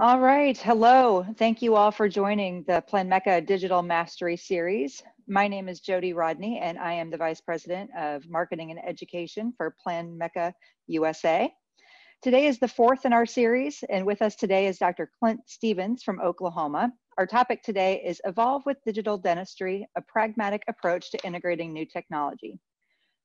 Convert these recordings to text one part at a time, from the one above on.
All right, hello. Thank you all for joining the Planmeca Digital Mastery Series. My name is Jody Rodney and I am the Vice President of Marketing and Education for Planmeca USA. Today is the fourth in our series and with us today is Dr. Clint Stevens from Oklahoma. Our topic today is Evolve with Digital Dentistry, a pragmatic approach to integrating new technology.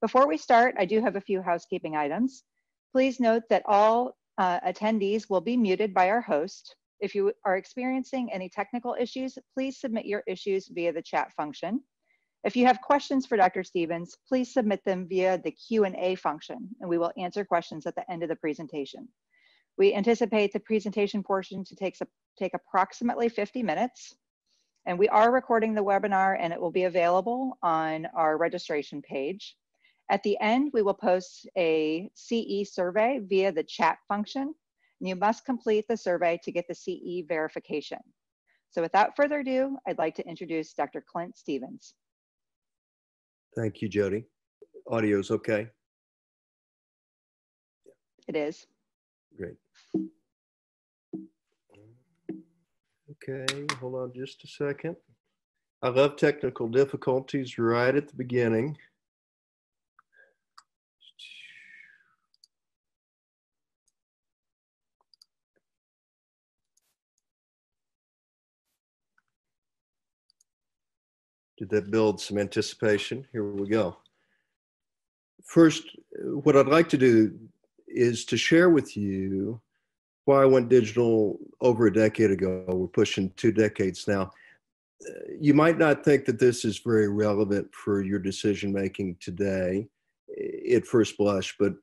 Before we start, I do have a few housekeeping items. Please note that all uh, attendees will be muted by our host. If you are experiencing any technical issues, please submit your issues via the chat function. If you have questions for Dr. Stevens, please submit them via the Q&A function, and we will answer questions at the end of the presentation. We anticipate the presentation portion to take, take approximately 50 minutes, and we are recording the webinar and it will be available on our registration page. At the end, we will post a CE survey via the chat function. And you must complete the survey to get the CE verification. So without further ado, I'd like to introduce Dr. Clint Stevens. Thank you, Jody. Audio's okay? It is. Great. Okay, hold on just a second. I love technical difficulties right at the beginning. Did that build some anticipation? Here we go. First, what I'd like to do is to share with you why I went digital over a decade ago. We're pushing two decades now. You might not think that this is very relevant for your decision making today eh, at first blush, but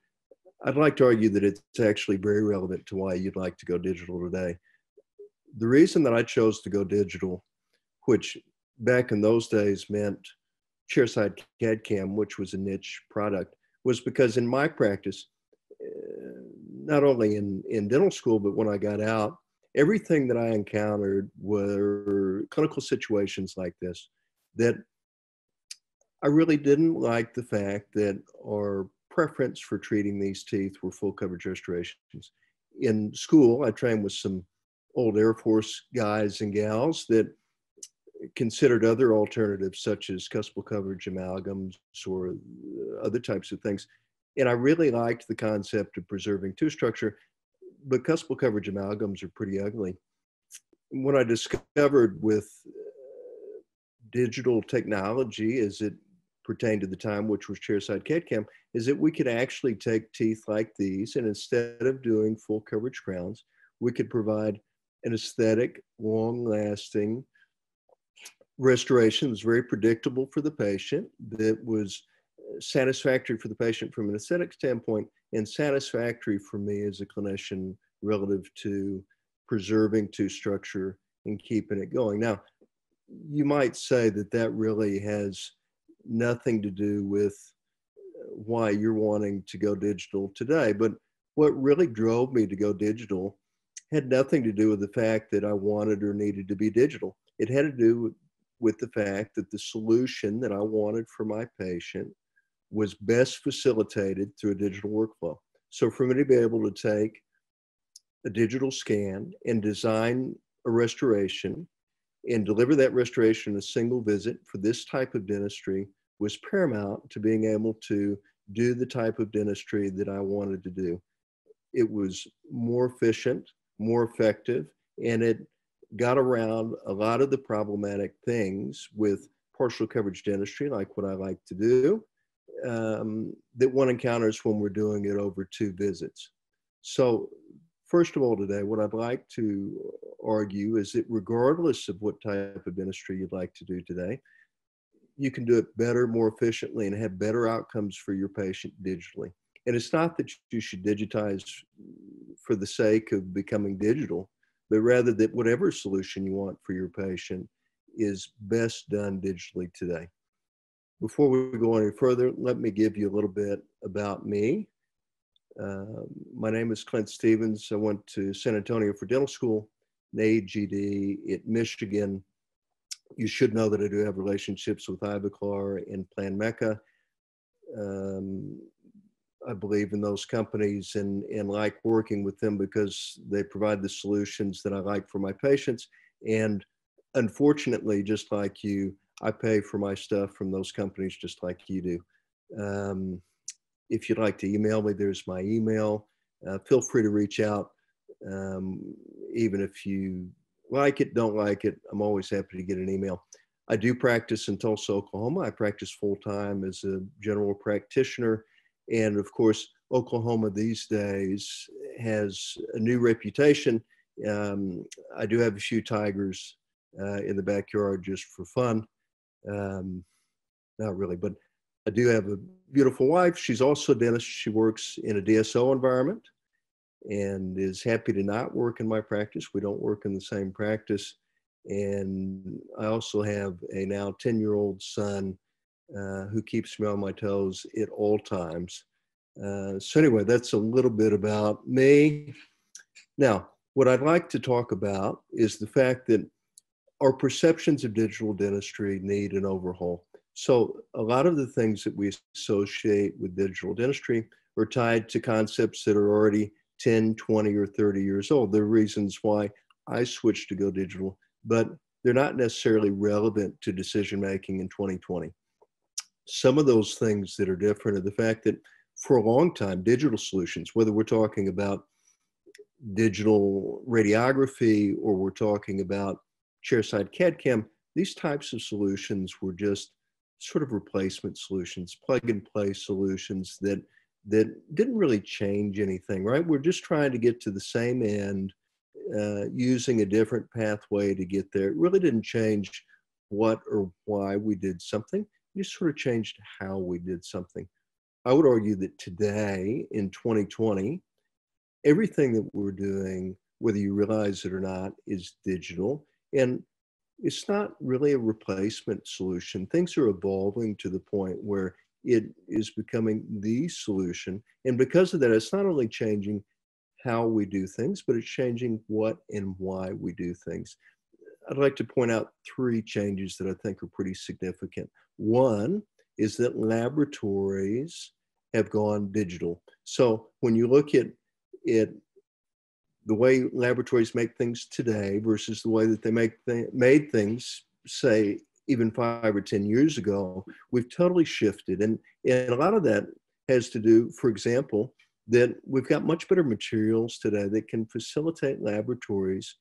I'd like to argue that it's actually very relevant to why you'd like to go digital today. The reason that I chose to go digital, which back in those days meant chairside CAD cam, which was a niche product, was because in my practice, uh, not only in, in dental school, but when I got out, everything that I encountered were clinical situations like this that I really didn't like the fact that our preference for treating these teeth were full coverage restorations. In school, I trained with some old Air Force guys and gals that considered other alternatives such as cuspal coverage amalgams or uh, other types of things. And I really liked the concept of preserving tooth structure, but cuspal coverage amalgams are pretty ugly. What I discovered with uh, digital technology as it pertained to the time, which was chairside CAD cam, is that we could actually take teeth like these and instead of doing full coverage crowns, we could provide an aesthetic, long lasting, restoration was very predictable for the patient, that was uh, satisfactory for the patient from an aesthetic standpoint, and satisfactory for me as a clinician relative to preserving tooth structure and keeping it going. Now, you might say that that really has nothing to do with uh, why you're wanting to go digital today. But what really drove me to go digital had nothing to do with the fact that I wanted or needed to be digital. It had to do with the fact that the solution that I wanted for my patient was best facilitated through a digital workflow. So for me to be able to take a digital scan and design a restoration and deliver that restoration in a single visit for this type of dentistry was paramount to being able to do the type of dentistry that I wanted to do. It was more efficient, more effective, and it got around a lot of the problematic things with partial coverage dentistry, like what I like to do, um, that one encounters when we're doing it over two visits. So, first of all, today, what I'd like to argue is that regardless of what type of dentistry you'd like to do today, you can do it better, more efficiently, and have better outcomes for your patient digitally. And it's not that you should digitize for the sake of becoming digital but rather that whatever solution you want for your patient is best done digitally today. Before we go any further, let me give you a little bit about me. Uh, my name is Clint Stevens. I went to San Antonio for dental school, an AGD at Michigan. You should know that I do have relationships with Ivoclar and Planmeca. Um, I believe in those companies and, and like working with them because they provide the solutions that I like for my patients. And unfortunately, just like you, I pay for my stuff from those companies just like you do. Um, if you'd like to email me, there's my email. Uh, feel free to reach out. Um, even if you like it, don't like it, I'm always happy to get an email. I do practice in Tulsa, Oklahoma. I practice full time as a general practitioner. And of course, Oklahoma these days has a new reputation. Um, I do have a few tigers uh, in the backyard just for fun. Um, not really, but I do have a beautiful wife. She's also a dentist. She works in a DSO environment and is happy to not work in my practice. We don't work in the same practice. And I also have a now 10 year old son uh, who keeps me on my toes at all times. Uh, so, anyway, that's a little bit about me. Now, what I'd like to talk about is the fact that our perceptions of digital dentistry need an overhaul. So, a lot of the things that we associate with digital dentistry are tied to concepts that are already 10, 20, or 30 years old. There are reasons why I switched to go digital, but they're not necessarily relevant to decision making in 2020. Some of those things that are different are the fact that for a long time, digital solutions, whether we're talking about digital radiography or we're talking about chairside CAD CAM, these types of solutions were just sort of replacement solutions, plug and play solutions that that didn't really change anything, right? We're just trying to get to the same end uh, using a different pathway to get there. It really didn't change what or why we did something. Just sort of changed how we did something. I would argue that today in 2020, everything that we're doing, whether you realize it or not, is digital. And it's not really a replacement solution. Things are evolving to the point where it is becoming the solution. And because of that, it's not only changing how we do things, but it's changing what and why we do things. I'd like to point out three changes that I think are pretty significant. One is that laboratories have gone digital. So when you look at it, the way laboratories make things today versus the way that they make th- made things, say even five or ten years ago, we've totally shifted, and and a lot of that has to do, for example, that we've got much better materials today that can facilitate laboratories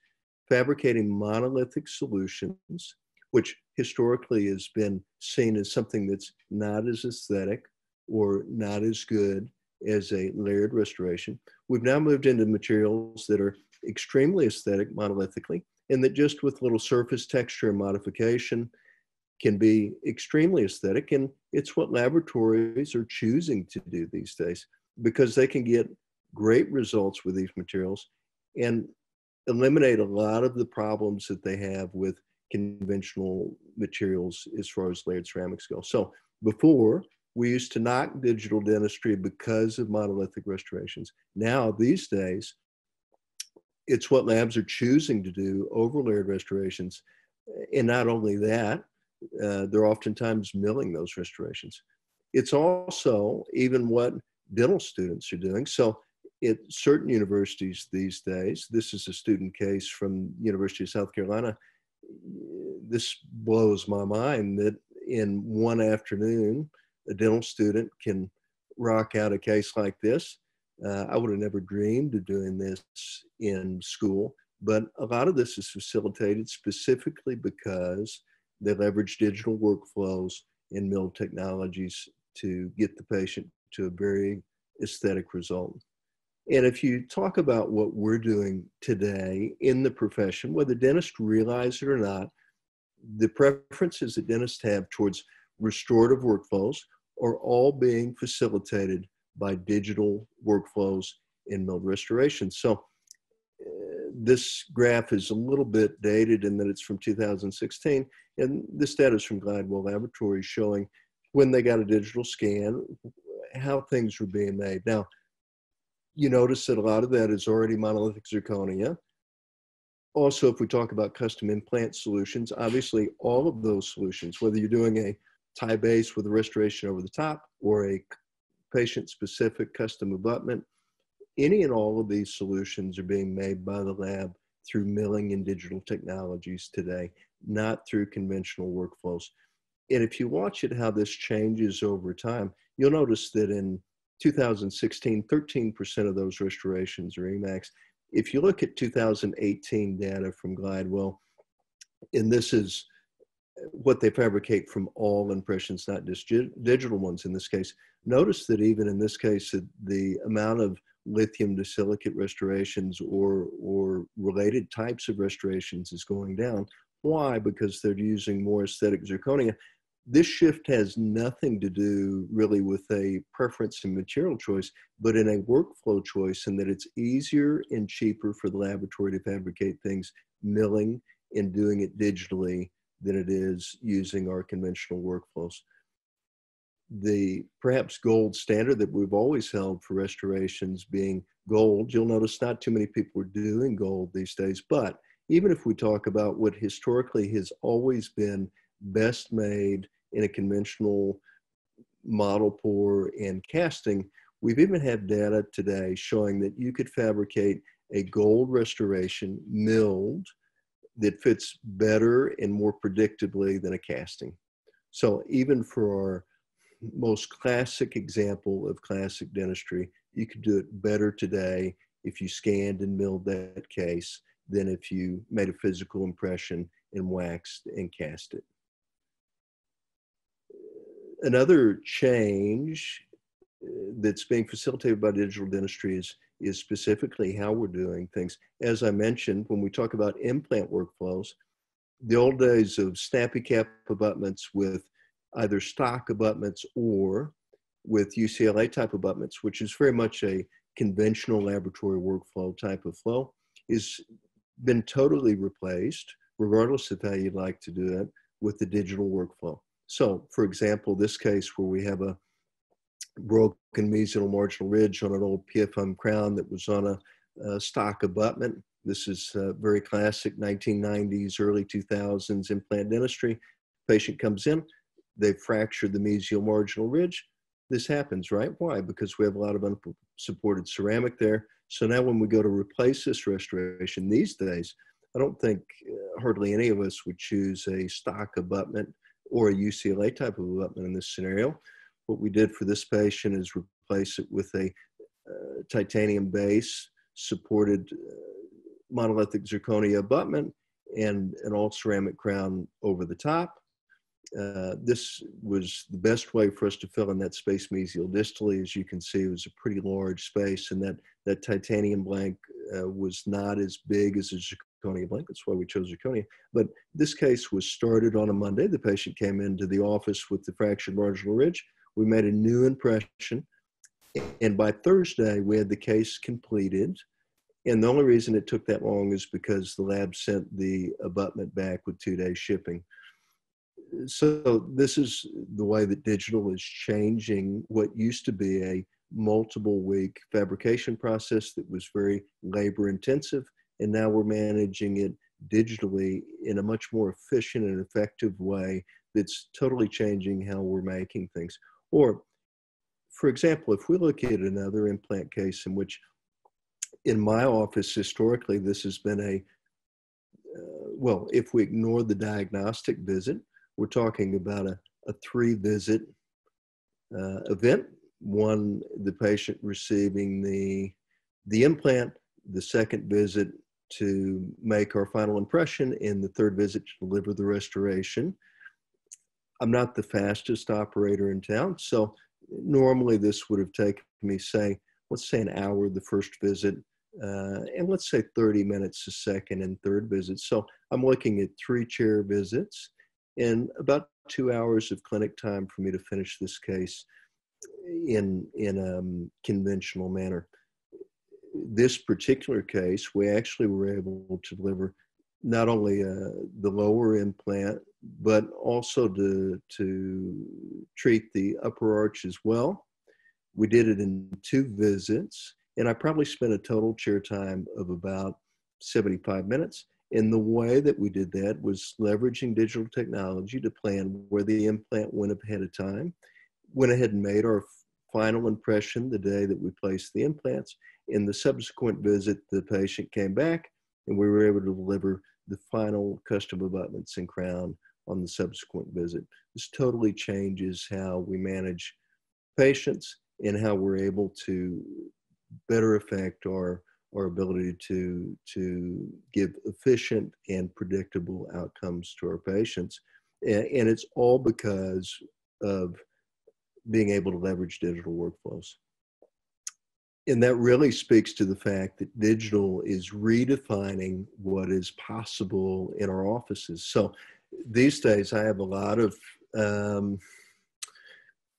fabricating monolithic solutions, which historically has been seen as something that's not as aesthetic or not as good as a layered restoration. We've now moved into materials that are extremely aesthetic monolithically, and that just with little surface texture modification can be extremely aesthetic. And it's what laboratories are choosing to do these days because they can get great results with these materials and eliminate a lot of the problems that they have with conventional materials as far as layered ceramics go. So before, we used to knock digital dentistry because of monolithic restorations. Now, these days, it's what labs are choosing to do over layered restorations. And not only that, uh, they're oftentimes milling those restorations. It's also even what dental students are doing. So at certain universities these days, this is a student case from University of South Carolina. This blows my mind that in one afternoon, a dental student can rock out a case like this. Uh, I would have never dreamed of doing this in school, but a lot of this is facilitated specifically because they leverage digital workflows and mill technologies to get the patient to a very aesthetic result. And if you talk about what we're doing today in the profession, whether dentists realize it or not, the preferences that dentists have towards restorative workflows are all being facilitated by digital workflows in milled restoration. So uh, this graph is a little bit dated in that it's from 2016, and this data is from Glidewell Laboratories showing when they got a digital scan, how things were being made. Now, you notice that a lot of that is already monolithic zirconia. Also, if we talk about custom implant solutions, obviously all of those solutions, whether you're doing a Ti-base with a restoration over the top or a patient specific custom abutment. Any and all of these solutions are being made by the lab through milling and digital technologies today, not through conventional workflows. And if you watch it, how this changes over time, you'll notice that in 2016, 13% of those restorations are EMAX. If you look at 2018 data from Glidewell, and this is what they fabricate from all impressions, not just digital ones in this case. Notice that even in this case, the amount of lithium disilicate restorations or, or related types of restorations is going down. Why? Because they're using more aesthetic zirconia. This shift has nothing to do really with a preference in material choice, but in a workflow choice, and that it's easier and cheaper for the laboratory to fabricate things milling and doing it digitally than it is using our conventional workflows. The perhaps gold standard that we've always held for restorations being gold, you'll notice not too many people are doing gold these days, but even if we talk about what historically has always been best made in a conventional model pour and casting, we've even had data today showing that you could fabricate a gold restoration milled that fits better and more predictably than a casting. So even for our most classic example of classic dentistry, you could do it better today if you scanned and milled that case than if you made a physical impression and waxed and cast it. Another change uh, that's being facilitated by digital dentistry is is specifically how we're doing things. As I mentioned, when we talk about implant workflows, the old days of snappy cap abutments with either stock abutments or with UCLA type abutments, which is very much a conventional laboratory workflow type of flow, is been totally replaced, regardless of how you'd like to do it, with the digital workflow. So, for example, this case where we have a broken mesial marginal ridge on an old PFM crown that was on a, a stock abutment. This is uh, very classic 1990s, early 2000s implant dentistry. Patient comes in, they've fractured the mesial marginal ridge. This happens, right? Why? Because we have a lot of unsupported ceramic there. So now when we go to replace this restoration these days, I don't think uh, hardly any of us would choose a stock abutment or a UCLA type of abutment in this scenario. What we did for this patient is replace it with a uh, titanium base supported uh, monolithic zirconia abutment and an all ceramic crown over the top. Uh, this was the best way for us to fill in that space mesial distally. As you can see, it was a pretty large space, and that, that titanium blank uh, was not as big as a zirconia blank. That's why we chose zirconia. But this case was started on a Monday. The patient came into the office with the fractured marginal ridge. We made a new impression. And by Thursday, we had the case completed. And the only reason it took that long is because the lab sent the abutment back with two days shipping. So, this is the way that digital is changing what used to be a multiple week fabrication process that was very labor intensive. And now we're managing it digitally in a much more efficient and effective way that's totally changing how we're making things. Or, for example, if we look at another implant case in which, in my office, historically, this has been a uh, well, if we ignore the diagnostic visit, we're talking about a, a three visit uh, event. One, the patient receiving the, the implant, the second visit to make our final impression, in the third visit to deliver the restoration. I'm not the fastest operator in town. So normally this would have taken me, say, let's say an hour the first visit, uh, and let's say 30 minutes the second and third visit. So I'm looking at three chair visits and about two hours of clinic time for me to finish this case in in a um, conventional manner. This particular case, we actually were able to deliver not only uh, the lower implant but also to, to treat the upper arch as well. We did it in two visits, and I probably spent a total chair time of about 75 minutes. And the way that we did that was leveraging digital technology to plan where the implant went ahead of time, went ahead and made our final impression the day that we placed the implants. In the subsequent visit, the patient came back and we were able to deliver the final custom abutments and crown on the subsequent visit. This totally changes how we manage patients and how we're able to better affect our our ability to to give efficient and predictable outcomes to our patients and, and it's all because of being able to leverage digital workflows and that really speaks to the fact that digital is redefining what is possible in our offices. So these days i have a lot of um,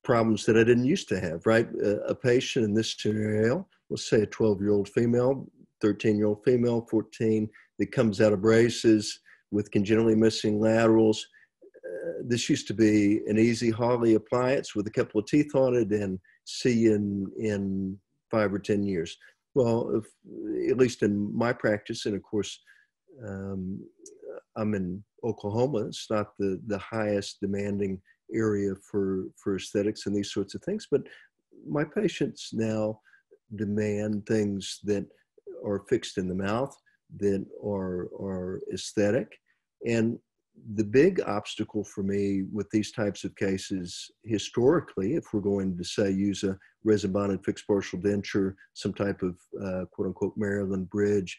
problems that i didn't used to have right? A, a patient in this scenario let's say a 12 year old female 13 year old female 14 that comes out of braces with congenitally missing laterals. Uh, this used to be an easy Hawley appliance with a couple of teeth on it and see in in five or ten years. Well, if, at least in my practice, and of course, um, I'm in Oklahoma. It's not the the highest demanding area for for aesthetics and these sorts of things, but my patients now demand things that are fixed in the mouth, that are are aesthetic, and the big obstacle for me with these types of cases historically if we're going to say use a resin bonded fixed partial denture some type of uh, quote unquote maryland bridge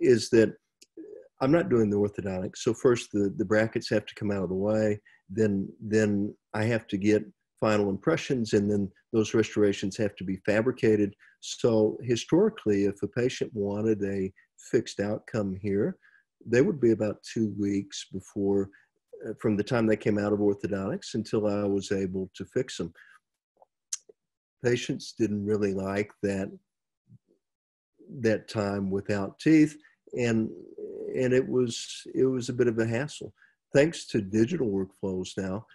is that i'm not doing the orthodontics. So first the, the brackets have to come out of the way then then i have to get final impressions and then those restorations have to be fabricated. So historically if a patient wanted a fixed outcome here they would be about two weeks before, uh, from the time they came out of orthodontics until I was able to fix them. Patients didn't really like that that time without teeth, and and it was it was a bit of a hassle. Thanks to digital workflows now,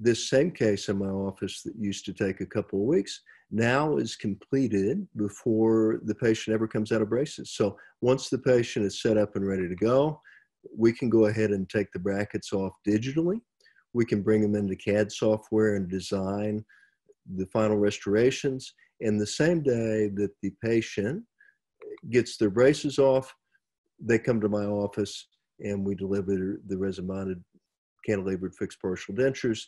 this same case in my office that used to take a couple of weeks now is completed before the patient ever comes out of braces. So once the patient is set up and ready to go, we can go ahead and take the brackets off digitally. We can bring them into CAD software and design the final restorations. And the same day that the patient gets their braces off, they come to my office and we deliver the resin bonded cantilevered fixed partial dentures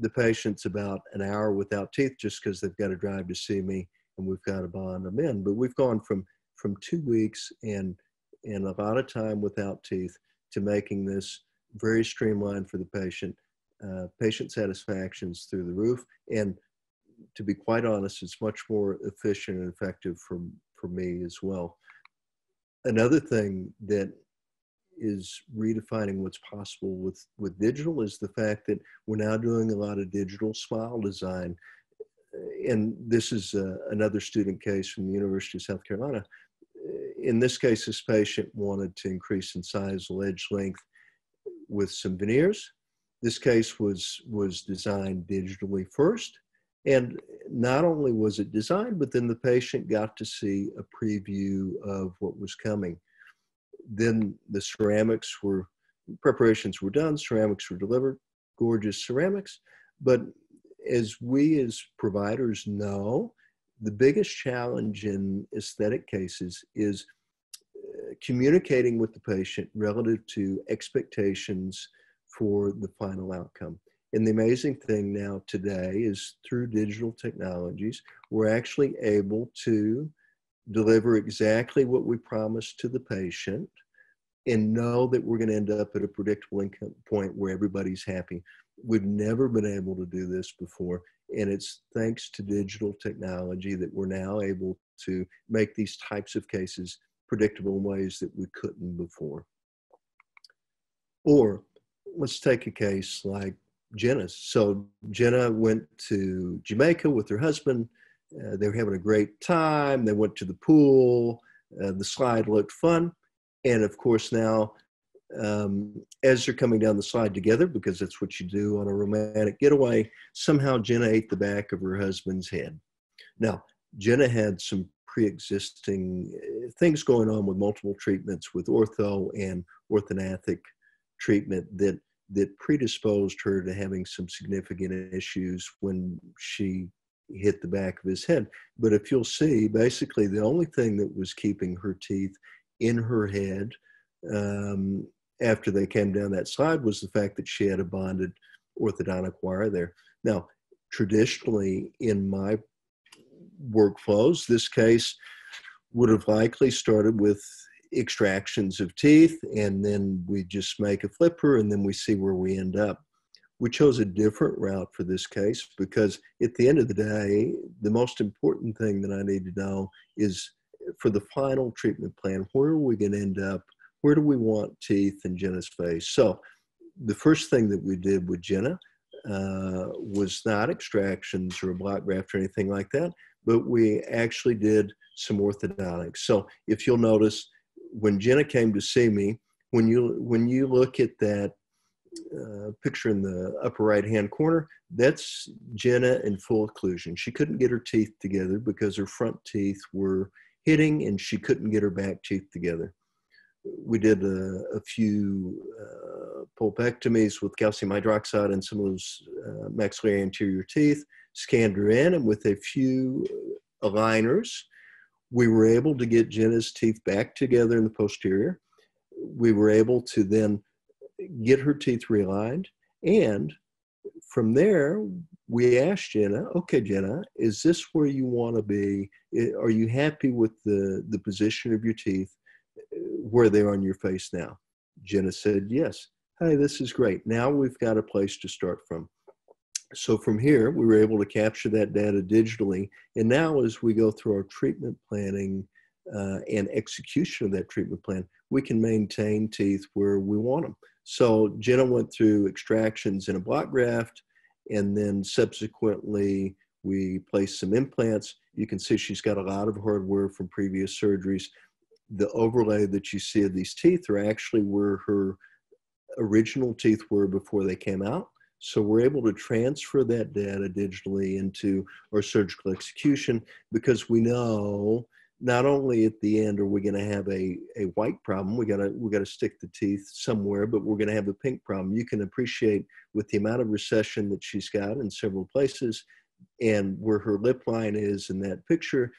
the patient's about an hour without teeth just because they've got to drive to see me and we've got to bond them in. But we've gone from from two weeks and and a lot of time without teeth to making this very streamlined for the patient. Uh, patient satisfaction's through the roof, and to be quite honest, it's much more efficient and effective for for me as well. Another thing that is redefining what's possible with with digital is the fact that we're now doing a lot of digital smile design. And this is uh, another student case from the university of south carolina. In this case this patient wanted to increase in size ledge length with some veneers. This case was was designed digitally first. And not only was it designed but then the patient got to see a preview of what was coming then the ceramics were preparations were done, ceramics were delivered, gorgeous ceramics. But as we as providers know, the biggest challenge in aesthetic cases is uh, communicating with the patient relative to expectations for the final outcome. And the amazing thing now today is through digital technologies, we're actually able to deliver exactly what we promised to the patient and know that we're going to end up at a predictable income point where everybody's happy. We've never been able to do this before. And it's thanks to digital technology that we're now able to make these types of cases predictable in ways that we couldn't before. Or let's take a case like Jenna's. So Jenna went to Jamaica with her husband uh, they were having a great time. They went to the pool. Uh, the slide looked fun. And of course, now um, as they're coming down the slide together, because that's what you do on a romantic getaway, somehow Jenna ate the back of her husband's head. Now, Jenna had some pre existing uh, things going on with multiple treatments with ortho and orthodontic treatment that that predisposed her to having some significant issues when she hit the back of his head. But if you'll see, basically the only thing that was keeping her teeth in her head um, after they came down that slide was the fact that she had a bonded orthodontic wire there. Now, traditionally in my workflows, this case would have likely started with extractions of teeth and then we just make a flipper and then we see where we end up. We chose a different route for this case because at the end of the day, the most important thing that I need to know is for the final treatment plan, where are we going to end up? Where do we want teeth in Jenna's face? So the first thing that we did with Jenna uh, was not extractions or a block graft or anything like that, but we actually did some orthodontics. So if you'll notice, when Jenna came to see me, when you when you look at that uh, picture in the upper right hand corner, that's Jenna in full occlusion. She couldn't get her teeth together because her front teeth were hitting and she couldn't get her back teeth together. We did a, a few uh, pulpectomies with calcium hydroxide and some of those uh, maxillary anterior teeth, scanned her in, and with a few aligners, we were able to get Jenna's teeth back together in the posterior. We were able to then get her teeth realigned. And from there, we asked Jenna, okay, Jenna, is this where you want to be? Are you happy with the, the position of your teeth uh, where they are on your face now? Jenna said, yes. Hey, this is great. Now we've got a place to start from so from here, we were able to capture that data digitally. And now, as we go through our treatment planning uh, and execution of that treatment plan, we can maintain teeth where we want them. So Jenna went through extractions in a block graft, and then subsequently we placed some implants. You can see she's got a lot of hardware from previous surgeries. The overlay that you see of these teeth are actually where her original teeth were before they came out. So we're able to transfer that data digitally into our surgical execution because we know not only at the end are we going to have a, a white problem, we got to we got to stick the teeth somewhere, but we're going to have a pink problem. You can appreciate with the amount of recession that she's got in several places, and where her lip line is in that picture,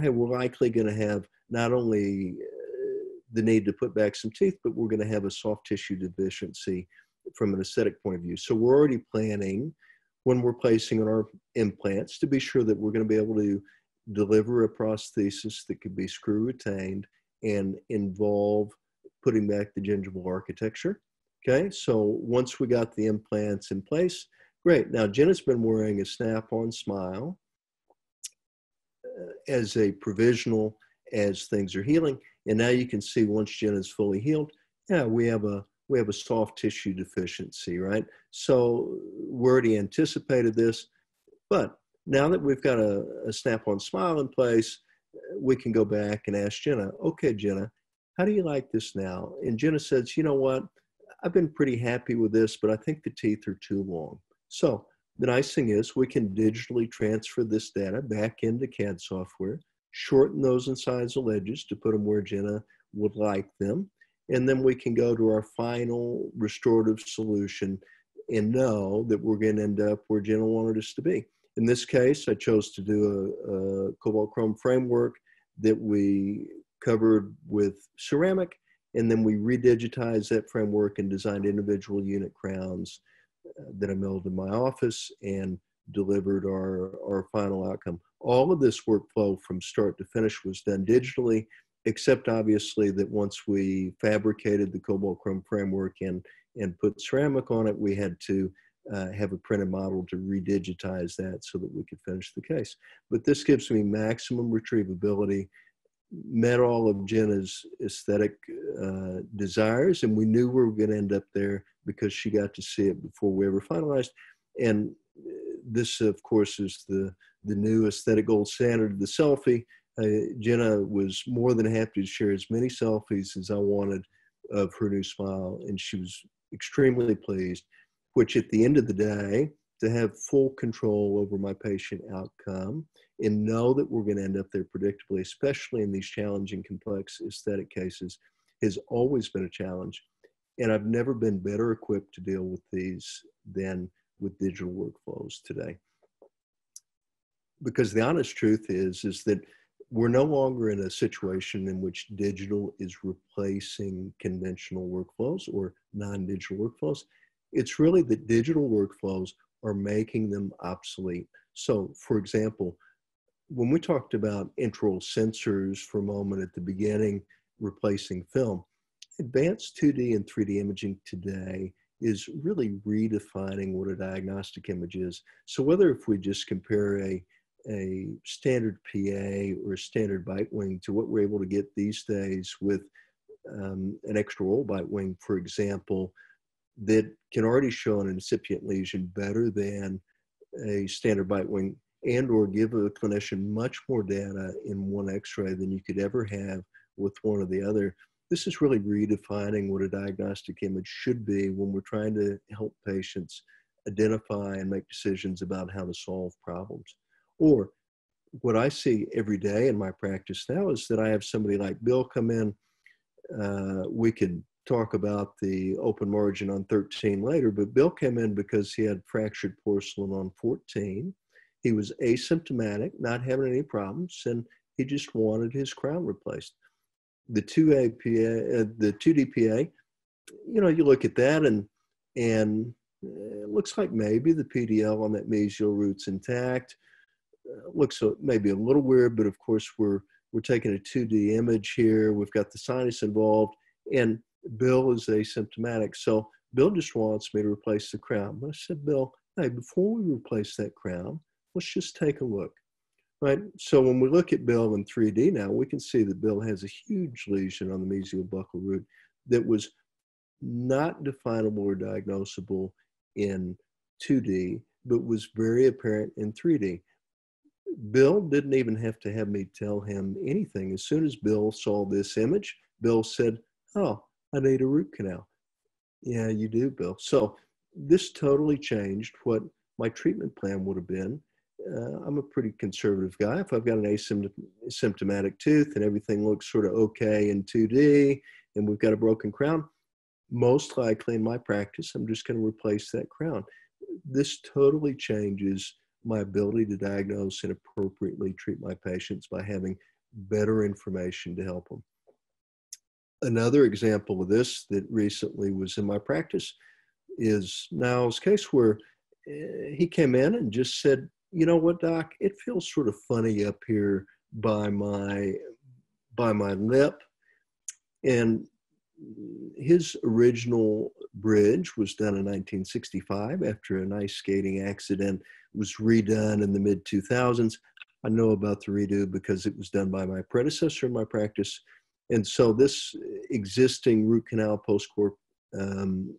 hey, we're likely going to have not only uh, the need to put back some teeth, but we're going to have a soft tissue deficiency from an aesthetic point of view. So we're already planning when we're placing our implants to be sure that we're going to be able to deliver a prosthesis that could be screw retained and involve putting back the gingival architecture. Okay, so once we got the implants in place, great. Now Jenna's been wearing a snap-on smile uh, as a provisional as things are healing. And now you can see once Jenna's fully healed, yeah, we have a we have a soft tissue deficiency, right? So we already anticipated this, but now that we've got a, a snap-on smile in place, we can go back and ask Jenna, okay, Jenna, how do you like this now? And Jenna says, you know what? I've been pretty happy with this, but I think the teeth are too long. So the nice thing is we can digitally transfer this data back into CAD software, shorten those incisal edges to put them where Jenna would like them, and then we can go to our final restorative solution and know that we're going to end up where Jenna wanted us to be. In this case, I chose to do a, a cobalt chrome framework that we covered with ceramic, and then we redigitized that framework and designed individual unit crowns uh, that I milled in my office and delivered our, our final outcome. All of this workflow from start to finish was done digitally except obviously that once we fabricated the cobalt chrome framework and and put ceramic on it, we had to uh, have a printed model to redigitize that so that we could finish the case. But this gives me maximum retrievability, met all of Jenna's aesthetic uh, desires, and we knew we were going to end up there because she got to see it before we ever finalized. And uh, this, of course, is the the new aesthetic gold standard, the selfie uh, Jenna was more than happy to share as many selfies as I wanted of her new smile, and she was extremely pleased. Which, at the end of the day, to have full control over my patient outcome and know that we're going to end up there predictably, especially in these challenging, complex aesthetic cases, has always been a challenge. And I've never been better equipped to deal with these than with digital workflows today because the honest truth is is that we're no longer in a situation in which digital is replacing conventional workflows or non-digital workflows. It's really that digital workflows are making them obsolete. So, for example, when we talked about intraoral sensors for a moment at the beginning, replacing film, advanced 2D and 3D imaging today is really redefining what a diagnostic image is. So whether if we just compare a a standard PA or a standard bite wing to what we're able to get these days with um, an extraoral bite wing, for example, that can already show an incipient lesion better than a standard bite wing and or give a clinician much more data in one x-ray than you could ever have with one or the other this is really redefining what a diagnostic image should be when we're trying to help patients identify and make decisions about how to solve problems. Or what I see every day in my practice now is that I have somebody like Bill come in. Uh, we could talk about the open margin on 13 later, but Bill came in because he had fractured porcelain on 14. He was asymptomatic, not having any problems, and he just wanted his crown replaced the two APA, uh, the two DPA, you know, you look at that and and it looks like maybe the PDL on that mesial root's intact. Uh, looks maybe a little weird, but of course we're we're taking a 2D image here. We've got the sinus involved, and Bill is asymptomatic. So Bill just wants me to replace the crown. I said, Bill, hey, before we replace that crown, let's just take a look right? So when we look at Bill in 3D now, we can see that Bill has a huge lesion on the mesial buccal root that was not definable or diagnosable in 2D, but was very apparent in 3D. Bill didn't even have to have me tell him anything. As soon as Bill saw this image, Bill said, Oh, I need a root canal. Yeah, you do, Bill. So this totally changed what my treatment plan would have been uh, I'm a pretty conservative guy. If I've got an asymptomatic tooth and everything looks sort of okay in 2D and we've got a broken crown, most likely in my practice, I'm just going to replace that crown. This totally changes my ability to diagnose and appropriately treat my patients by having better information to help them. Another example of this that recently was in my practice is Niall's case where uh, he came in and just said, you know what, Doc? It feels sort of funny up here by my by my lip. And his original bridge was done in 1965 after an ice skating accident it was redone in the mid 2000s. I know about the redo because it was done by my predecessor in my practice. And so this existing root canal post core um,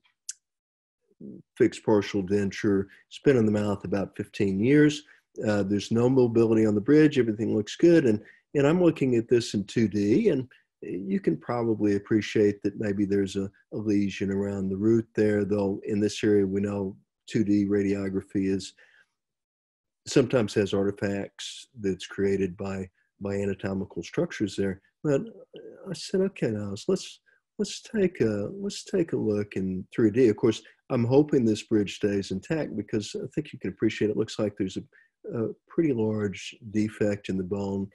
fixed partial denture. It's been in the mouth about 15 years. Uh, there's no mobility on the bridge. Everything looks good. And, and I'm looking at this in 2D, and you can probably appreciate that maybe there's a, a lesion around the root there, though in this area we know 2D radiography is sometimes has artifacts that's created by by anatomical structures there. But I said, okay, now let's let's take a let's take a look in 3D. Of course, I'm hoping this bridge stays intact because I think you can appreciate it looks like there's a, a pretty large defect in the bone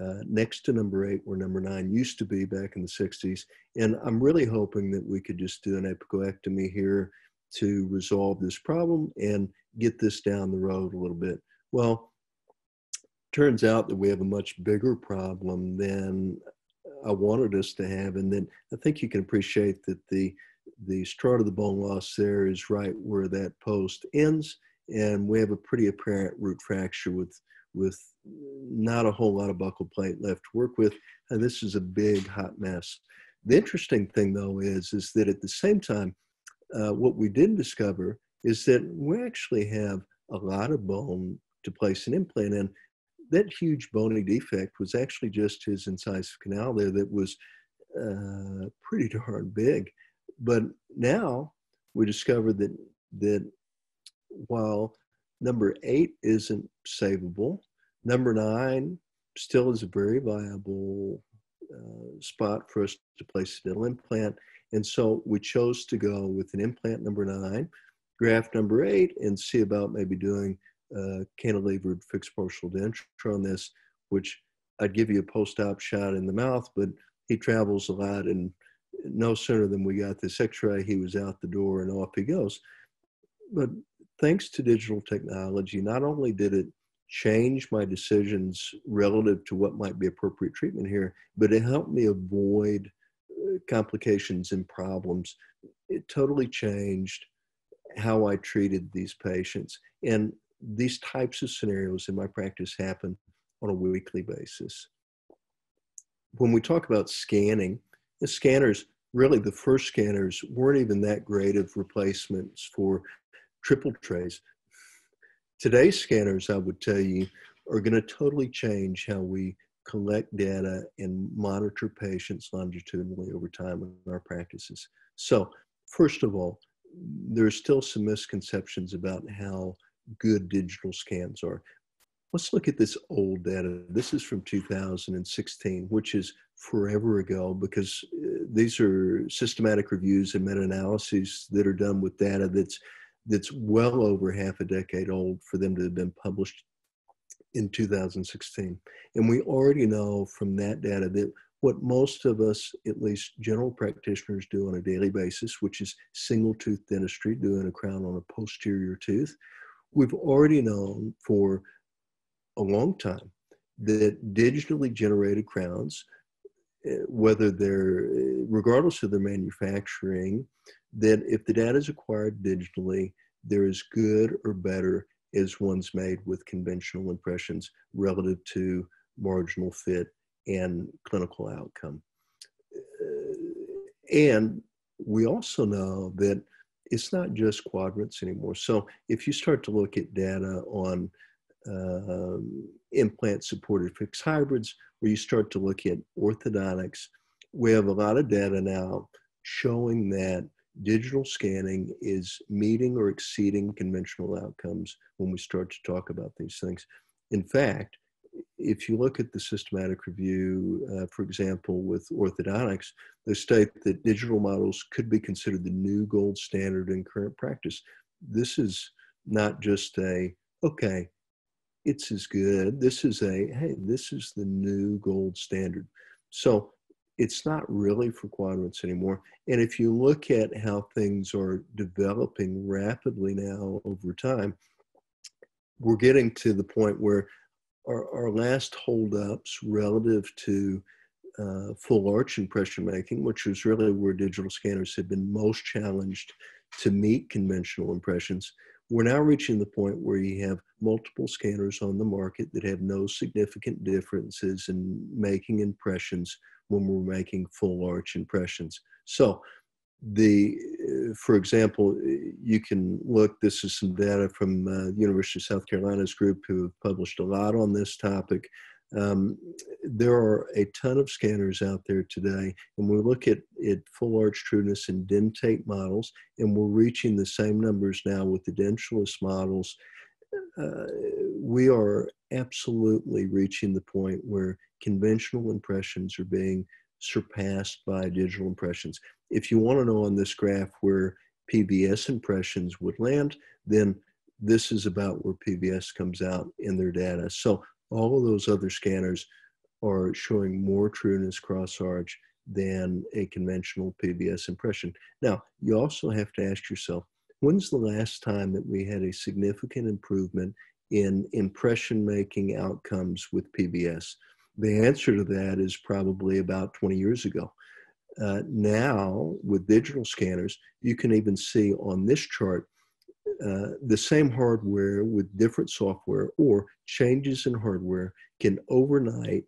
uh, next to number eight, where number nine used to be back in the 60s. And I'm really hoping that we could just do an apicoectomy here to resolve this problem and get this down the road a little bit. Well, turns out that we have a much bigger problem than I wanted us to have. And then I think you can appreciate that the the start of the bone loss there is right where that post ends, and we have a pretty apparent root fracture with with not a whole lot of buccal plate left to work with. And this is a big hot mess. The interesting thing though is is that at the same time, uh, what we did discover is that we actually have a lot of bone to place an implant in. That huge bony defect was actually just his incisive canal there that was uh, pretty darn big. But now we discovered that that while number eight isn't savable, number nine still is a very viable uh, spot for us to place a dental implant. And so we chose to go with an implant number nine, graft number eight, and see about maybe doing uh, cantilevered fixed partial denture on this, which I'd give you a post-op shot in the mouth, but he travels a lot and no sooner than we got this x-ray, he was out the door and off he goes. But thanks to digital technology, not only did it change my decisions relative to what might be appropriate treatment here, but it helped me avoid uh, complications and problems. It totally changed how I treated these patients. And these types of scenarios in my practice happen on a weekly basis. When we talk about scanning, the scanners, really the first scanners weren't even that great of replacements for triple trays. Today's scanners, I would tell you, are going to totally change how we collect data and monitor patients longitudinally over time in our practices. So, first of all, there are still some misconceptions about how good digital scans are. Let's look at this old data. This is from 2016, which is forever ago because uh, these are systematic reviews and meta-analyses that are done with data that's that's well over half a decade old for them to have been published in 2016. And we already know from that data that what most of us, at least general practitioners, do on a daily basis, which is single tooth dentistry, doing a crown on a posterior tooth, we've already known for a long time that digitally generated crowns, eh, whether they're, eh, regardless of their manufacturing, that if the data is acquired digitally, they're as good or better as ones made with conventional impressions relative to marginal fit and clinical outcome. And we also know that it's not just quadrants anymore. So if you start to look at data on um, implant supported fixed hybrids, where you start to look at orthodontics, we have a lot of data now showing that digital scanning is meeting or exceeding conventional outcomes when we start to talk about these things. In fact, if you look at the systematic review, uh, for example, with orthodontics, they state that digital models could be considered the new gold standard in current practice. This is not just a, okay, it's as good. This is a, hey, this is the new gold standard. So it's not really for quadrants anymore. And if you look at how things are developing rapidly now over time, we're getting to the point where our, our last holdups relative to uh, full arch impression making, which is really where digital scanners have been most challenged to meet conventional impressions. We're now reaching the point where you have multiple scanners on the market that have no significant differences in making impressions when we're making full arch impressions. So the, uh, for example, you can look, this is some data from uh, University of South Carolina's group who have published a lot on this topic. Um, there are a ton of scanners out there today, and we look at, at full arch trueness and dentate models, and we're reaching the same numbers now with the edentulous models. Uh, we are absolutely reaching the point where conventional impressions are being surpassed by digital impressions. If you want to know on this graph where PVS impressions would land, then this is about where PVS comes out in their data. So all of those other scanners are showing more trueness cross arch than a conventional PVS impression. Now, you also have to ask yourself, when's the last time that we had a significant improvement in impression making outcomes with PVS? The answer to that is probably about 20 years ago. Uh, now, with digital scanners, you can even see on this chart uh, the same hardware with different software or changes in hardware can overnight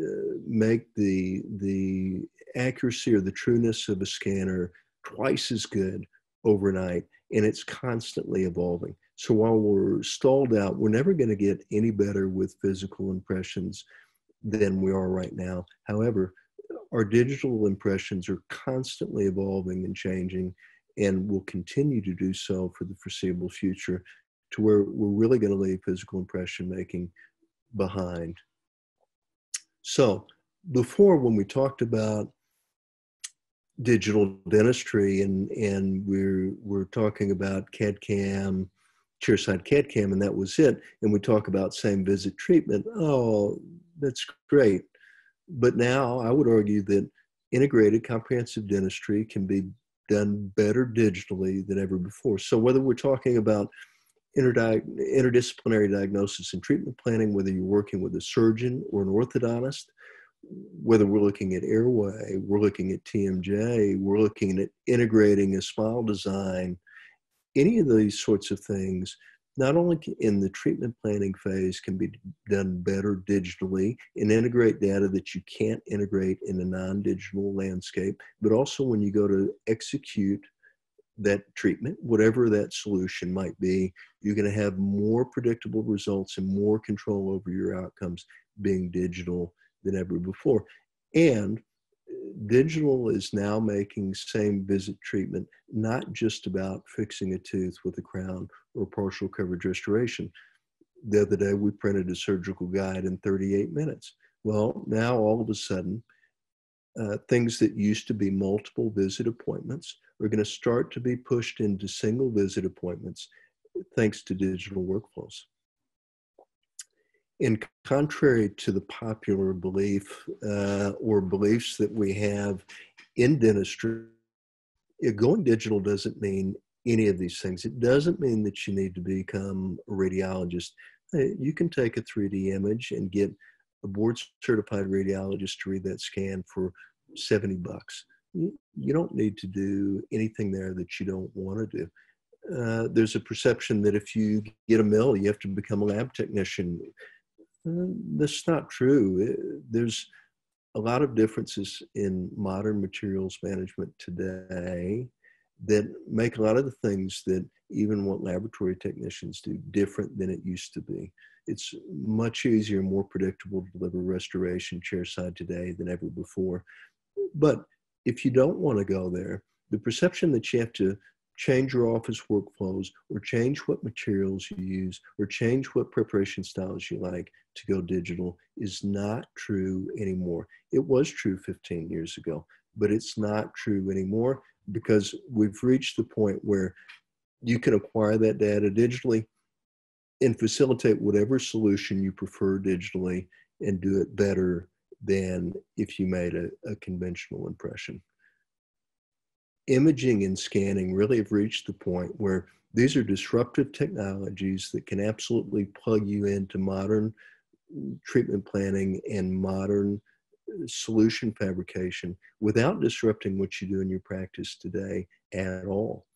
uh, make the the accuracy or the trueness of a scanner twice as good overnight and it's constantly evolving so while we're stalled out we're never going to get any better with physical impressions than we are right now. However, our digital impressions are constantly evolving and changing and will continue to do so for the foreseeable future to where we're really going to leave physical impression making behind. So, before when we talked about digital dentistry and and we're we're talking about CAD CAM chairside CAD cam and that was it. And we talk about same visit treatment. Oh, that's great. But now I would argue that integrated comprehensive dentistry can be done better digitally than ever before. So whether we're talking about interdisciplinary diagnosis and treatment planning, whether you're working with a surgeon or an orthodontist, whether we're looking at airway, we're looking at TMJ, we're looking at integrating a smile design, any of these sorts of things, not only in the treatment planning phase, can be done better digitally and integrate data that you can't integrate in a non digital landscape, but also when you go to execute that treatment, whatever that solution might be, you're going to have more predictable results and more control over your outcomes being digital than ever before. And digital is now making same visit treatment not just about fixing a tooth with a crown or partial coverage restoration. The other day, we printed a surgical guide in 38 minutes. Well, now all of a sudden, uh, things that used to be multiple visit appointments are going to start to be pushed into single visit appointments thanks to digital workflows. In contrary to the popular belief uh, or beliefs that we have in dentistry, going digital doesn't mean any of these things. It doesn't mean that you need to become a radiologist. You can take a 3D image and get a board certified radiologist to read that scan for 70 bucks. You don't need to do anything there that you don't want to do. Uh, there's a perception that if you get a mill, you have to become a lab technician. Uh, that's not true. Uh, there's a lot of differences in modern materials management today that make a lot of the things that even what laboratory technicians do different than it used to be. It's much easier, more predictable to deliver restoration chairside today than ever before. But if you don't want to go there, the perception that you have to change your office workflows or change what materials you use or change what preparation styles you like to go digital is not true anymore. It was true 15 years ago, but it's not true anymore because we've reached the point where you can acquire that data digitally and facilitate whatever solution you prefer digitally and do it better than if you made a, a conventional impression imaging and scanning really have reached the point where these are disruptive technologies that can absolutely plug you into modern treatment planning and modern uh, solution fabrication without disrupting what you do in your practice today at all.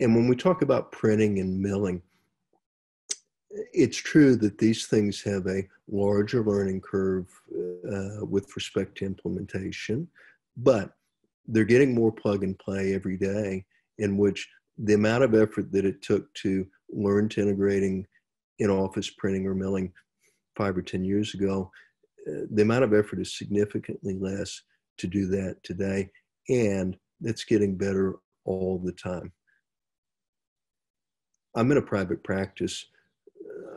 And when we talk about printing and milling, it's true that these things have a larger learning curve uh, with respect to implementation, but they're getting more plug and play every day in which the amount of effort that it took to learn to integrating in office printing or milling five or 10 years ago, uh, the amount of effort is significantly less to do that today. And it's getting better all the time. I'm in a private practice.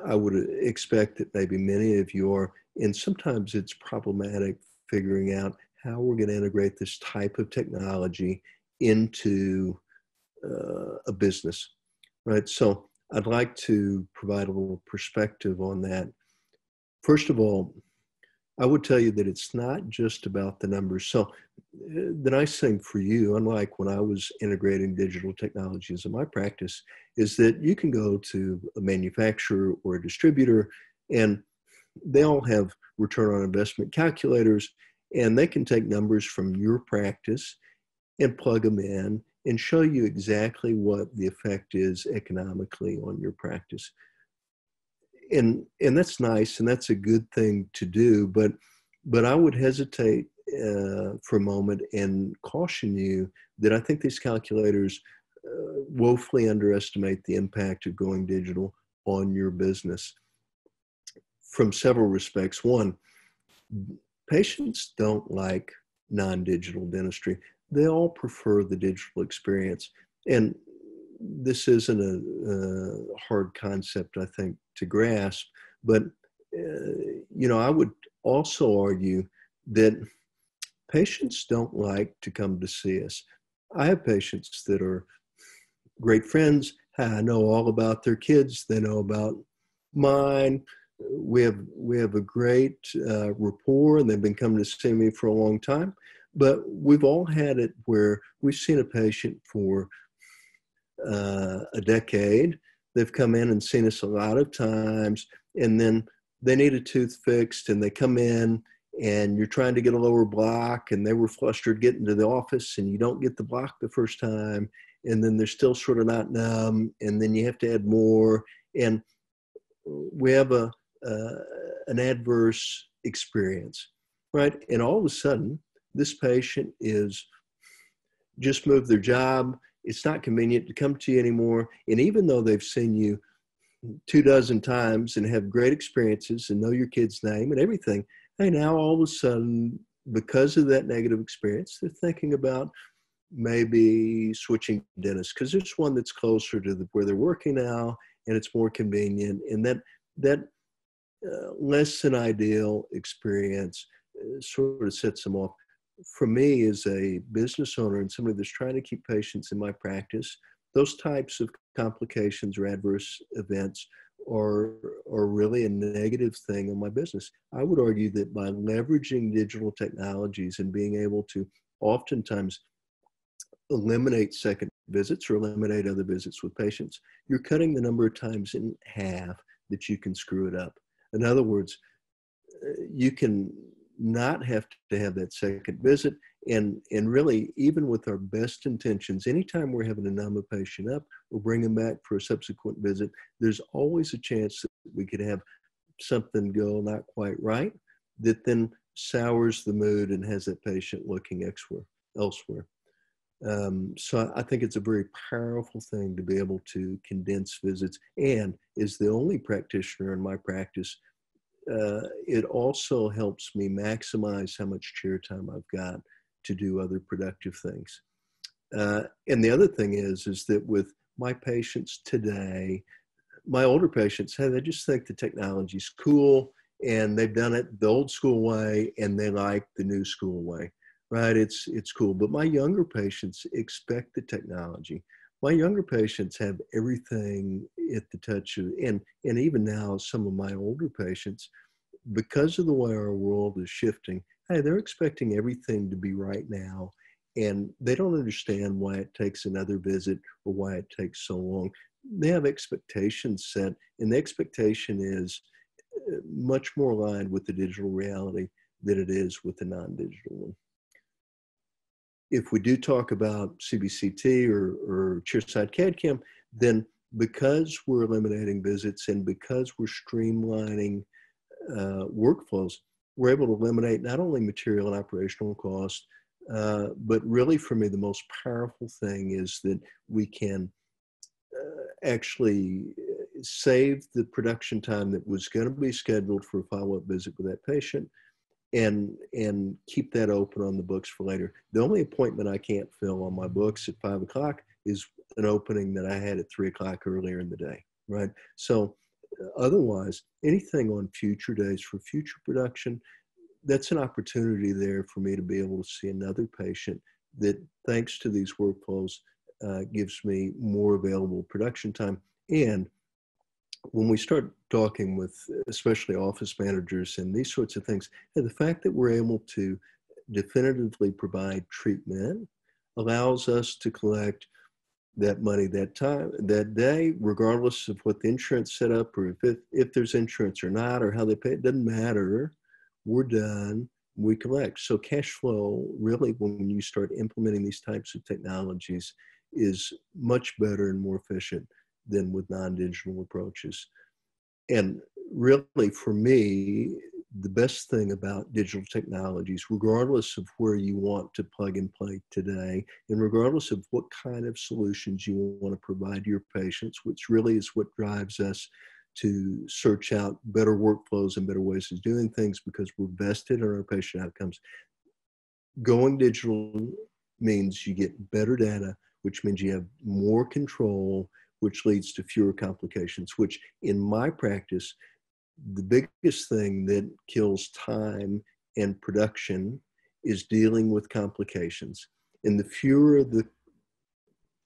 I would expect that maybe many of you are, and sometimes it's problematic figuring out how we're going to integrate this type of technology into uh, a business, right? So I'd like to provide a little perspective on that. First of all, I would tell you that it's not just about the numbers. So uh, the nice thing for you, unlike when I was integrating digital technologies in my practice, is that you can go to a manufacturer or a distributor and they all have return on investment calculators and they can take numbers from your practice and plug them in and show you exactly what the effect is economically on your practice. And and that's nice and that's a good thing to do, but but I would hesitate uh, for a moment and caution you that I think these calculators uh, woefully underestimate the impact of going digital on your business from several respects. One, Patients don't like non digital dentistry, they all prefer the digital experience. And this isn't a, a hard concept, I think, to grasp, but uh, you know, I would also argue that patients don't like to come to see us. I have patients that are great friends, I know all about their kids. They know about mine. We have we have a great uh, rapport, and they've been coming to see me for a long time. But we've all had it where we've seen a patient for uh, a decade. They've come in and seen us a lot of times, and then they need a tooth fixed, and they come in and you're trying to get a lower block and they were flustered getting to the office and you don't get the block the first time and then they're still sort of not numb and then you have to add more and we have a uh, an adverse experience right? And all of a sudden this patient is just moved their job. It's not convenient to come to you anymore. And even though they've seen you two dozen times and have great experiences and know your kid's name and everything hey, now all of a sudden, because of that negative experience, they're thinking about maybe switching dentists because there's one that's closer to the, where they're working now and it's more convenient. And that that uh, less than ideal experience uh, sort of sets them off. For me, as a business owner and somebody that's trying to keep patients in my practice, those types of complications or adverse events are, are really a negative thing on my business. I would argue that by leveraging digital technologies and being able to oftentimes eliminate second visits or eliminate other visits with patients, you're cutting the number of times in half that you can screw it up. In other words, uh, you can not have to have that second visit. And and really even with our best intentions anytime we're having a numb a patient up or bring them back for a subsequent visit there's always a chance that we could have something go not quite right that then sours the mood and has that patient looking elsewhere um, so I think it's a very powerful thing to be able to condense visits and is the only practitioner in my practice uh, it also helps me maximize how much chair time I've got to do other productive things. Uh, and the other thing is, is that with my patients today, my older patients, hey, they just think the technology's cool and they've done it the old school way and they like the new school way, right? It's it's cool. But my younger patients expect the technology. My younger patients have everything at the touch of, and and even now, some of my older patients, because of the way our world is shifting, hey, they're expecting everything to be right now. And they don't understand why it takes another visit or why it takes so long. They have expectations set, and the expectation is uh, much more aligned with the digital reality than it is with the non digital one. If we do talk about CBCT or, or chairside CAD CAM, then because we're eliminating visits and because we're streamlining uh, workflows, we're able to eliminate not only material and operational cost, uh, but really for me, the most powerful thing is that we can uh, actually uh, save the production time that was going to be scheduled for a follow-up visit with that patient and and keep that open on the books for later. The only appointment I can't fill on my books at five o'clock is an opening that I had at three o'clock earlier in the day, right? So otherwise, anything on future days for future production, that's an opportunity there for me to be able to see another patient that, thanks to these workflows, uh, gives me more available production time. And when we start talking with especially office managers and these sorts of things, the fact that we're able to definitively provide treatment allows us to collect that money that time that day regardless of what the insurance set up or if if there's insurance or not or how they pay it doesn't matter. We're done. We collect. So cash flow really when you start implementing these types of technologies is much better and more efficient than with non-digital approaches and really for me the best thing about digital technologies, regardless of where you want to plug and play today, and regardless of what kind of solutions you want to provide your patients, which really is what drives us to search out better workflows and better ways of doing things because we're vested in our patient outcomes. Going digital means you get better data, which means you have more control, which leads to fewer complications, which in my practice the biggest thing that kills time and production is dealing with complications. And the fewer the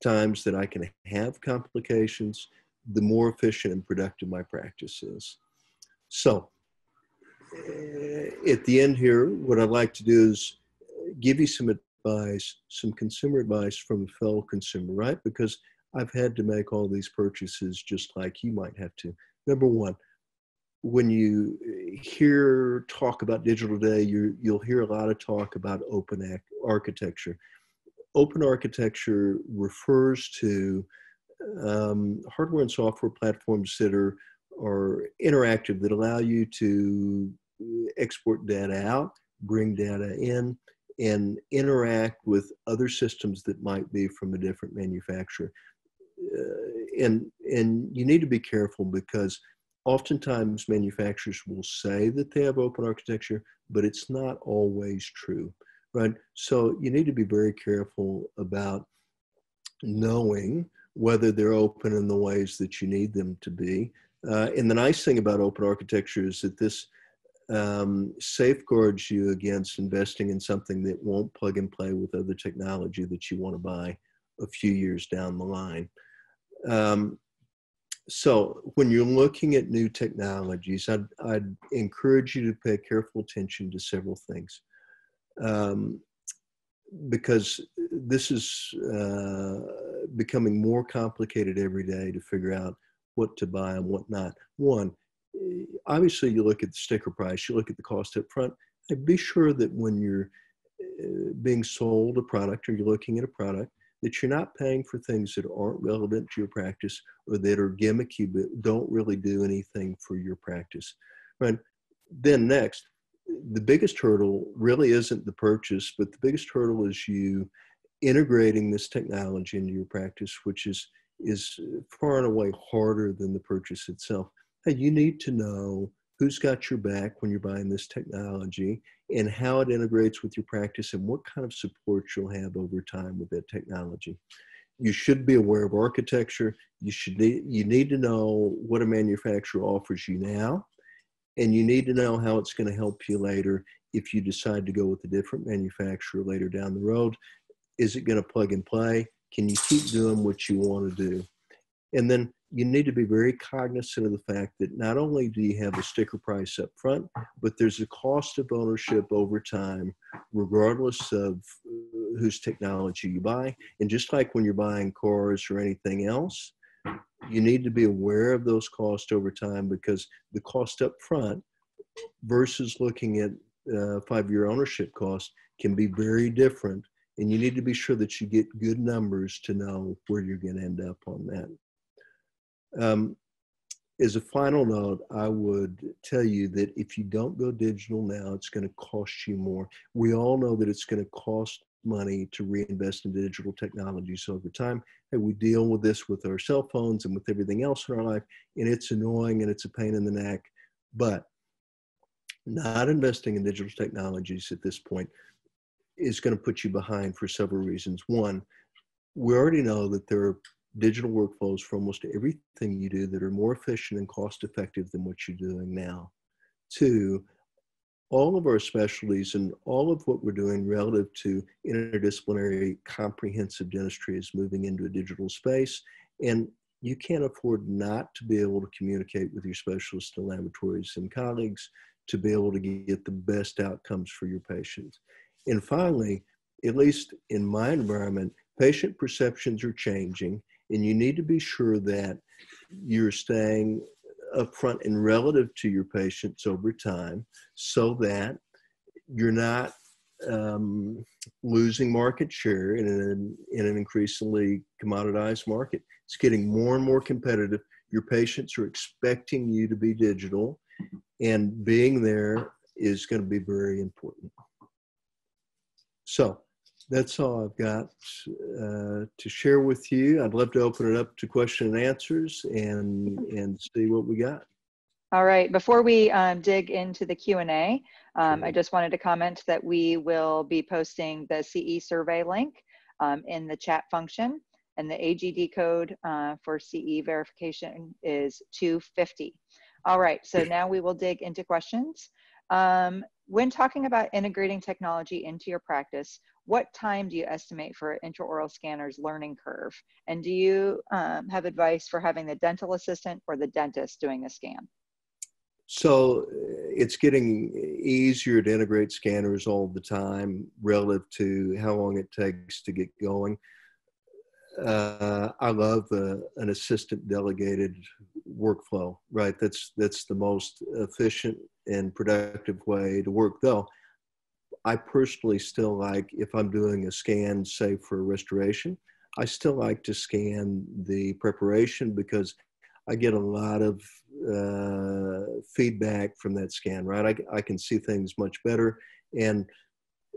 times that I can have complications, the more efficient and productive my practice is. So, uh, at the end here, what I'd like to do is give you some advice, some consumer advice from a fellow consumer, right? Because I've had to make all these purchases just like you might have to. Number one, when you hear talk about digital you you'll hear a lot of talk about open architecture. Open architecture refers to um, hardware and software platforms that are are interactive that allow you to export data out, bring data in, and interact with other systems that might be from a different manufacturer. Uh, and and you need to be careful because oftentimes manufacturers will say that they have open architecture, but it's not always true, right? So you need to be very careful about knowing whether they're open in the ways that you need them to be. Uh, and the nice thing about open architecture is that this um, safeguards you against investing in something that won't plug and play with other technology that you want to buy a few years down the line. Um, so when you're looking at new technologies, I'd, I'd, encourage you to pay careful attention to several things. Um, because this is uh, becoming more complicated every day to figure out what to buy and what not. One, obviously you look at the sticker price, you look at the cost up front, and be sure that when you're uh, being sold a product or you're looking at a product, that you're not paying for things that aren't relevant to your practice or that are gimmicky but don't really do anything for your practice. Right. Then next, the biggest hurdle really isn't the purchase, but the biggest hurdle is you integrating this technology into your practice, which is is far and away harder than the purchase itself. Hey, you need to know who's got your back when you're buying this technology and how it integrates with your practice and what kind of support you'll have over time with that technology. You should be aware of architecture. You should need, you need to know what a manufacturer offers you now, and you need to know how it's going to help you later if you decide to go with a different manufacturer later down the road. Is it going to plug and play? Can you keep doing what you want to do? And then you need to be very cognizant of the fact that not only do you have a sticker price up front, but there's a cost of ownership over time, regardless of uh, whose technology you buy. And just like when you're buying cars or anything else, you need to be aware of those costs over time because the cost up front versus looking at uh, five year ownership cost can be very different. And you need to be sure that you get good numbers to know where you're going to end up on that. Um, as a final note, I would tell you that if you don't go digital now, it's going to cost you more. We all know that it's going to cost money to reinvest in digital technologies over time. And we deal with this with our cell phones and with everything else in our life, and it's annoying and it's a pain in the neck. But not investing in digital technologies at this point is going to put you behind for several reasons. One, we already know that there are digital workflows for almost everything you do that are more efficient and cost effective than what you're doing now. Two, all of our specialties and all of what we're doing relative to interdisciplinary comprehensive dentistry is moving into a digital space. And you can't afford not to be able to communicate with your specialists and laboratories and colleagues to be able to get the best outcomes for your patients. And finally, at least in my environment, patient perceptions are changing and you need to be sure that you're staying upfront and relative to your patients over time so that you're not um, losing market share in an, in an increasingly commoditized market. It's getting more and more competitive. Your patients are expecting you to be digital, and being there is going to be very important. So, that's all I've got uh, to share with you. I'd love to open it up to question and answers and and see what we got. All right. Before we um, dig into the Q and A, um, I just wanted to comment that we will be posting the CE survey link um, in the chat function, and the AGD code uh, for CE verification is 250. All right. So now we will dig into questions. Um, when talking about integrating technology into your practice, what time do you estimate for an intraoral scanner's learning curve? And do you um, have advice for having the dental assistant or the dentist doing the scan? So it's getting easier to integrate scanners all the time relative to how long it takes to get going. Uh, I love uh, an assistant delegated workflow, right? That's that's the most efficient and productive way to work. Though I personally still like if I'm doing a scan, say for restoration, I still like to scan the preparation because I get a lot of uh, feedback from that scan, right? I, I can see things much better. And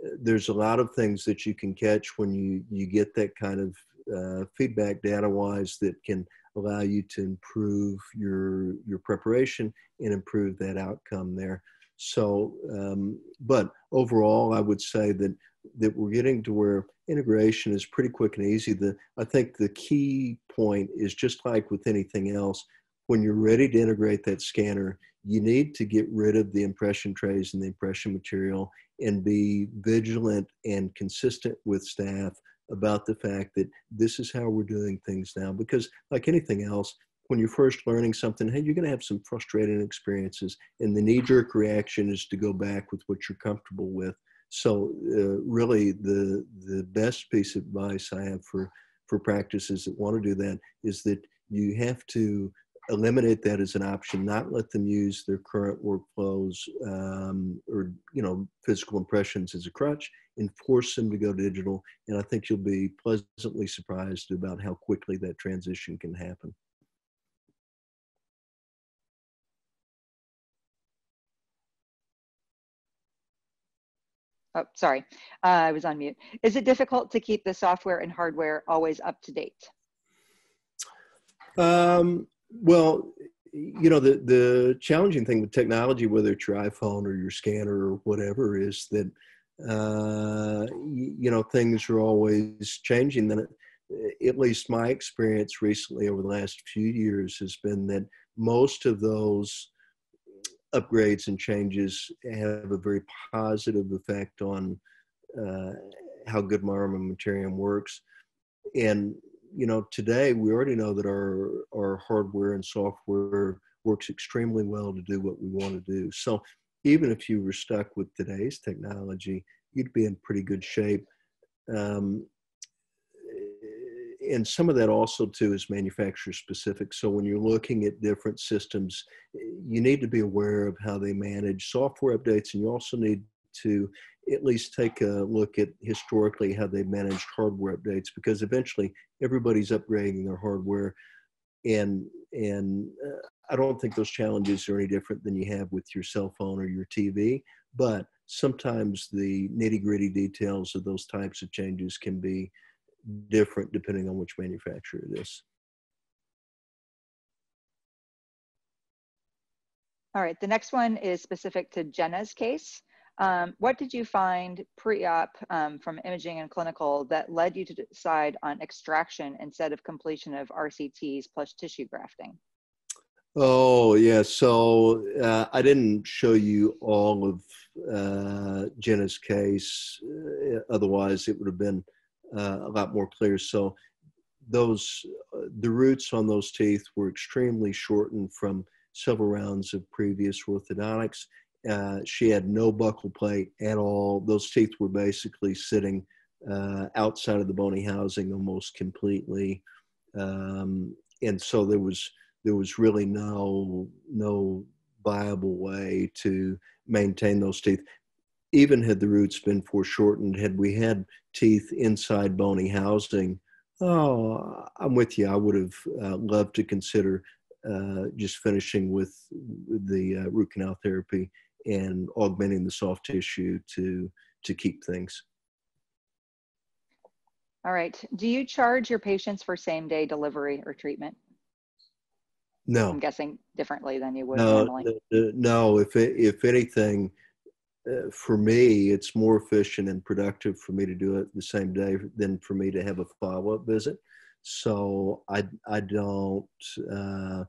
uh, there's a lot of things that you can catch when you, you get that kind of uh, feedback data wise that can allow you to improve your, your preparation and improve that outcome there. So, um, but overall, I would say that that we're getting to where integration is pretty quick and easy. The I think the key point is just like with anything else, when you're ready to integrate that scanner, you need to get rid of the impression trays and the impression material and be vigilant and consistent with staff about the fact that this is how we're doing things now. Because like anything else, when you're first learning something, hey, you're going to have some frustrating experiences, and the knee-jerk reaction is to go back with what you're comfortable with. So, uh, really, the the best piece of advice I have for for practices that want to do that is that you have to eliminate that as an option, not let them use their current workflows um, or you know physical impressions as a crutch, and force them to go digital. And I think you'll be pleasantly surprised about how quickly that transition can happen. Oh, sorry, uh, I was on mute. Is it difficult to keep the software and hardware always up to date? Um, well, you know, the, the challenging thing with technology, whether it's your iPhone or your scanner or whatever, is that, uh, you know, things are always changing. Then, at least my experience recently over the last few years has been that most of those upgrades and changes have a very positive effect on uh, how good my armamentarium works. And you know, today we already know that our our hardware and software works extremely well to do what we want to do. So even if you were stuck with today's technology, you'd be in pretty good shape. Um, and some of that also too is manufacturer specific. So when you're looking at different systems, you need to be aware of how they manage software updates, and you also need to at least take a look at historically how they managed hardware updates because eventually everybody's upgrading their hardware and and uh, I don't think those challenges are any different than you have with your cell phone or your TV but sometimes the nitty gritty details of those types of changes can be different depending on which manufacturer it is. All right, the next one is specific to Jenna's case. Um, what did you find pre-op um, from imaging and clinical that led you to decide on extraction instead of completion of RCTs plus tissue grafting? Oh yeah, so uh, I didn't show you all of uh, Jenna's case. Uh, otherwise, it would have been uh, a lot more clear. So those uh, the roots on those teeth were extremely shortened from several rounds of previous orthodontics. Uh, she had no buccal plate at all. Those teeth were basically sitting uh, outside of the bony housing almost completely, um, and so there was there was really no no viable way to maintain those teeth even had the roots been foreshortened, had we had teeth inside bony housing, oh, I'm with you. I would have uh, loved to consider uh, just finishing with the uh, root canal therapy and augmenting the soft tissue to to keep things. All right. Do you charge your patients for same day delivery or treatment? No. I'm guessing differently than you would no, normally. No, no, if it, if anything, uh, for me, it's more efficient and productive for me to do it the same day than for me to have a follow up visit. So I I don't. Uh,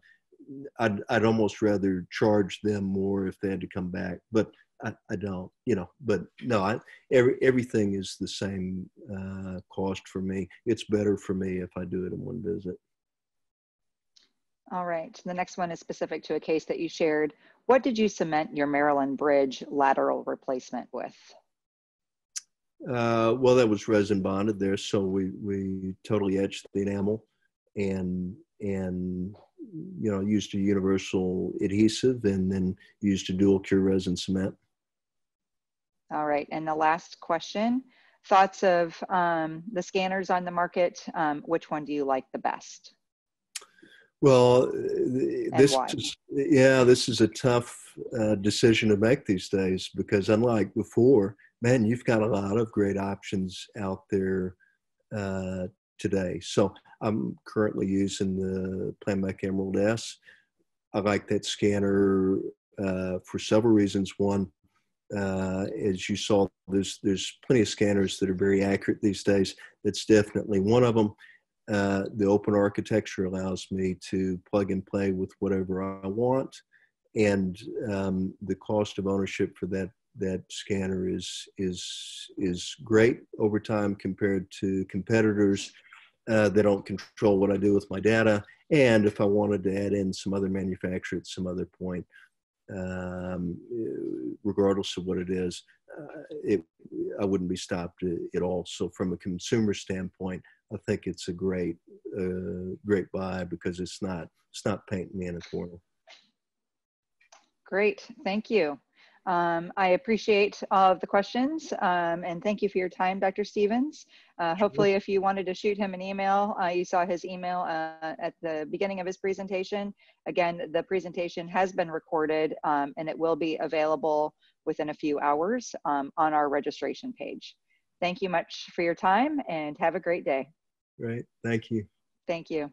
I'd, I'd almost rather charge them more if they had to come back. But I, I don't, you know, but no, I, every, everything is the same uh, cost for me. It's better for me if I do it in one visit. All right. The next one is specific to a case that you shared. What did you cement your Maryland Bridge lateral replacement with? Uh, well, that was resin bonded there, so we we totally etched the enamel, and and you know used a universal adhesive, and then used a dual cure resin cement. All right, and the last question: thoughts of um, the scanners on the market? Um, which one do you like the best? Well, this is, yeah, this is a tough uh, decision to make these days because unlike before, man, you've got a lot of great options out there uh, today. So I'm currently using the Planmeca Emerald S. I like that scanner uh, for several reasons. One, uh, as you saw, there's there's plenty of scanners that are very accurate these days. That's definitely one of them. Uh, the open architecture allows me to plug and play with whatever I want, and um, the cost of ownership for that that scanner is is is great over time compared to competitors uh, that don't control what I do with my data. And if I wanted to add in some other manufacturer at some other point, um, regardless of what it is, uh, it, I wouldn't be stopped at all. So from a consumer standpoint, I think it's a great, uh, great buy because it's not, it's not painting me in a corner. Great, thank you. Um, I appreciate all of the questions um, and thank you for your time, Dr. Stevens. Uh, hopefully, if you wanted to shoot him an email, uh, you saw his email uh, at the beginning of his presentation. Again, the presentation has been recorded um, and it will be available within a few hours um, on our registration page. Thank you much for your time and have a great day. Great. Thank you. Thank you.